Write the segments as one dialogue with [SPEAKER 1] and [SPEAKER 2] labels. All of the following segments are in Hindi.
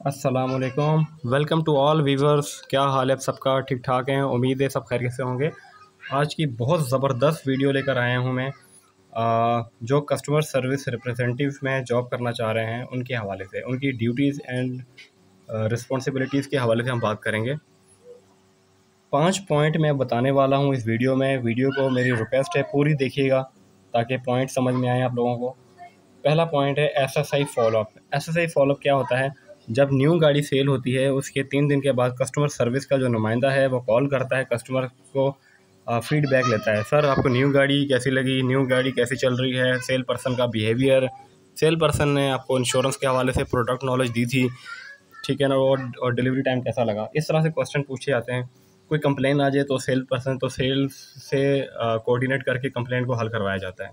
[SPEAKER 1] असलकुम वेलकम टू ऑल वीवर्स क्या हाल है सबका? ठीक ठाक हैं? उम्मीद है सब खैरियत से होंगे। आज की बहुत ज़बरदस्त वीडियो लेकर आया हूँ मैं। जो कस्टमर सर्विस रिप्रेजेंटेटिव में जॉब करना चाह रहे हैं, उनके हवाले से, उनकी ड्यूटीज़ एंड रिस्पॉन्सिबिलिटीज़ के हवाले से हम बात करेंगे। पाँच पॉइंट मैं बताने वाला हूँ इस वीडियो में। वीडियो को मेरी रिक्वेस्ट है, पूरी देखिएगा, ताकि पॉइंट समझ में आए आप लोगों को। पहला पॉइंट है S S I follow up S S I follow up क्या होता है? जब न्यू गाड़ी सेल होती है उसके तीन दिन के बाद कस्टमर सर्विस का जो नुमाइंदा है वो कॉल करता है कस्टमर को फीडबैक लेता है। सर आपको न्यू गाड़ी कैसी लगी? न्यू गाड़ी कैसी चल रही है? सेल पर्सन का बिहेवियर सेल पर्सन ने आपको इंश्योरेंस के हवाले से प्रोडक्ट नॉलेज दी थी ठीक है ना और, और डिलीवरी टाइम कैसा लगा? इस तरह से क्वेश्चन पूछे जाते हैं। कोई कंप्लेन आ जाए तो सेल पर्सन तो सेल से कोऑर्डिनेट करके कंप्लेन को हल करवाया जाता है।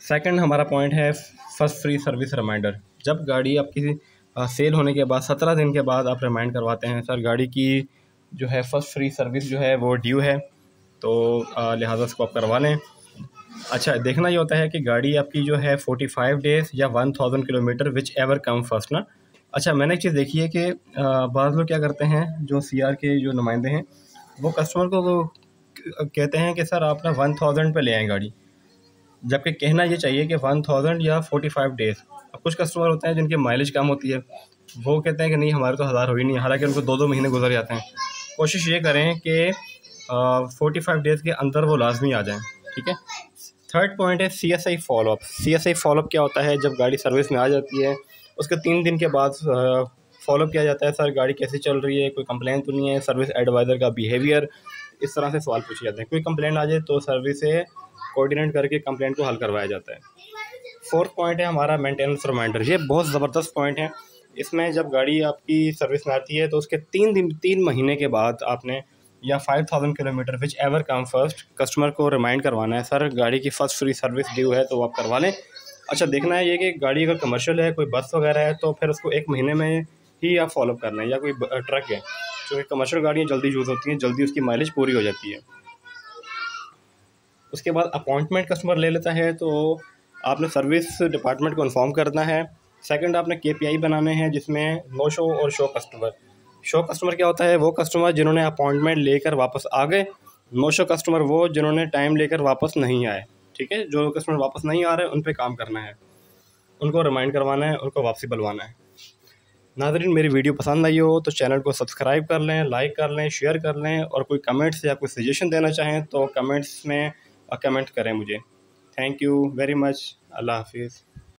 [SPEAKER 1] सेकंड हमारा पॉइंट है फ़र्स्ट फ्री सर्विस रिमाइंडर। जब गाड़ी आपकी सेल होने के बाद, सत्रह दिन के बाद आप रिमाइंड करवाते हैं, सर, गाड़ी की जो है फ़र्स्ट फ्री सर्विस जो है वो ड्यू है तो लिहाजा उसको आप करवा लें। अच्छा देखना ये होता है कि गाड़ी आपकी जो है फोर्टी फाइव डेज़ या one thousand kilometre whichever come first ना। अच्छा मैंने एक चीज़ देखी है कि बाद लोग क्या करते हैं, जो सी आर के जो नुमाइंदे हैं, वो कस्टमर को कहते हैं कि, सर, आप ना वन थाउज़ेंड पर ले आएँ गाड़ी। जबकि कहना ये चाहिए कि वन थाउज़ेंड या फोर्टी फाइव डेज़ अब कुछ कस्टमर होते हैं जिनकी माइलेज कम होती है। वो कहते हैं कि नहीं, हमारे तो हज़ार हो ही नहीं, हालाँकि उनको दो दो महीने गुजर जाते हैं। कोशिश ये करें कि फोर्टी फाइव डेज़ के अंदर वो लाजमी आ जाएँ, ठीक है? थर्ड पॉइंट है C S I follow up C S I follow up क्या होता है? जब गाड़ी सर्विस में आ जाती है, उसके तीन दिन के बाद फॉलोअप किया जाता है, सर, गाड़ी कैसे चल रही है? कोई कंप्लेंट तो नहीं है? सर्विस एडवाइज़र का बिहेवियर इस तरह से सवाल पूछे जाते हैं। कोई कंप्लेंट आ जाए तो सर्विस कोऑर्डिनेट करके कंप्लेंट को हल करवाया जाता है। फोर्थ पॉइंट है हमारा मेंटेनेंस रिमाइंडर। ये बहुत ज़बरदस्त पॉइंट है। इसमें जब गाड़ी आपकी सर्विस में आती है तो उसके तीन दिन, तीन महीने के बाद आपने या five thousand kilometre whichever come first customer को रिमाइंड करवाना है। सर, गाड़ी की फ़र्स्ट फ्री सर्विस ड्यू है तो आप करवा लें। अच्छा देखना है ये कि गाड़ी अगर कमर्शियल है, कोई बस वगैरह है तो फिर उसको एक महीने में ही आप फॉलोअप कर लें या कोई ट्रक है। क्योंकि कमर्शियल गाड़ियाँ जल्दी यूज़ होती हैं, जल्दी उसकी माइलेज पूरी हो जाती है। उसके बाद अपॉइंटमेंट कस्टमर ले लेता है तो आपने सर्विस डिपार्टमेंट को इन्फॉर्म करना है। सेकंड, आपने के बनाने हैं, जिसमें नो शो और शो कस्टमर। शो कस्टमर क्या होता है? वो कस्टमर जिन्होंने अपॉइंटमेंट लेकर वापस आ गए, नो शो कस्टमर वो जिन्होंने टाइम लेकर वापस नहीं आए, ठीक है? जो कस्टमर वापस नहीं आ रहे, उन पर काम करना है। उनको रिमाइंड करवाना है, उनको वापसी बुलवाना है। नाजरीन, मेरी वीडियो पसंद आई हो तो चैनल को सब्सक्राइब कर लें, लाइक कर लें, शेयर कर लें, और कोई कमेंट्स या कोई सजेशन देना चाहें तो कमेंट्स में कमेंट करें मुझे। थैंक यू वेरी मच अल्लाह हाफिज़।